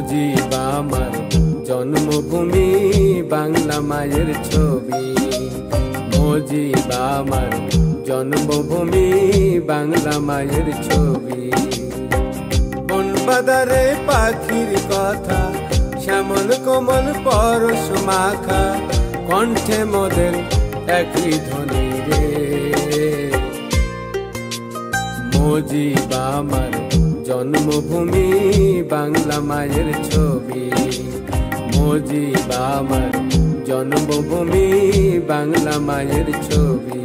আমার জন্মভূমি, বাংলা মায়ের ছবি। মুজিব আমার জন্মভূমি, বাংলা মায়ের ছবি। বনবাদারে পাখির কথা, শ্যামল কোমল পরশ মাখা, কণ্ঠে মদের একই ধনী রে। মুজিব আমার জন্মভূমি বাংলা মায়ের ছবি। মজিবা আমার জন্মভূমি বাংলা মায়ের ছবি।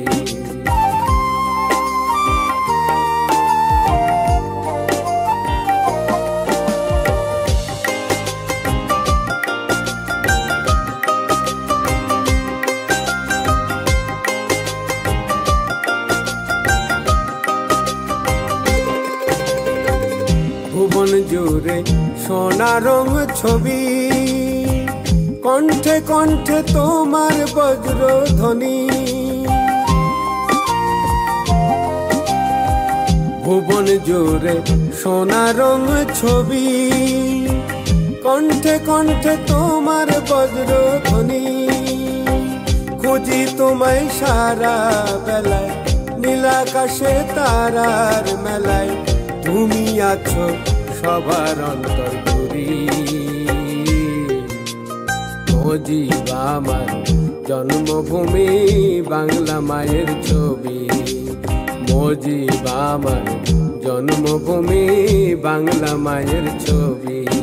ভুবন জুড়ে সোনা রং ছবি। কণ্ঠে কণ্ঠে তোমার বজ্র ধ্বনি ভুবন জুড়ে সোনা রং ছবি। কণ্ঠে কণ্ঠে তোমার বজ্র ধ্বনি খুঁজি তোমায় সারা বেলায়, নীলাকাশে তারার মেলায়। তুমি আছো সবার অন্তর ঘুরি। মজিবা আমার জন্মভূমি, বাংলা মায়ের ছবি। মজিবা আমার জন্মভূমি, বাংলা মায়ের ছবি।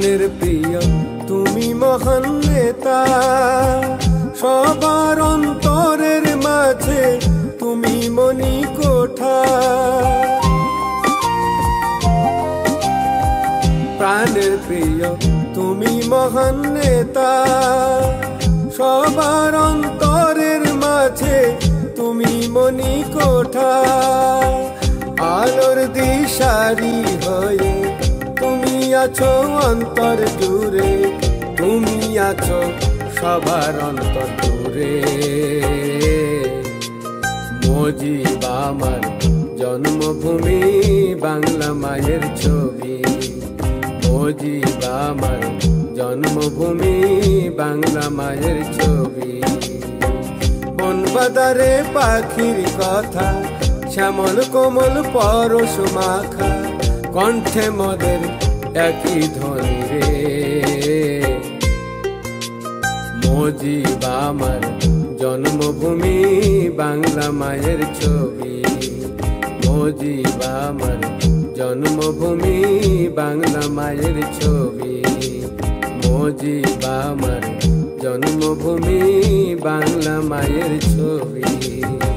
প্রাণের প্রিয়, তুমি মহান নেতা। সবার অন্তরের মাঝে তুমি মনি কোঠা। প্রাণের প্রিয়, তুমি মহান নেতা। সবার অন্তরের মাঝে তুমি মনি কোঠা। আলোর দিশারি হয়ে আছো অন্তর জুড়ে তুমি আছো সবার অন্তর জুড়ে মজিবা আমার জন্মভূমি, বাংলা মায়ের ছবি। মজিবা আমার জন্মভূমি, বাংলা মায়ের ছবি। বন বাদারে পাখির কথা, শ্যামল কোমল পরশ মাখা, কণ্ঠে মদের একই ধ্বনি রে? মজিবা আমার জন্মভূমি, বাংলা মায়ের ছবি। মজিবা আমার জন্মভূমি, বাংলা মায়ের ছবি। মজিবা আমার জন্মভূমি, বাংলা মায়ের ছবি।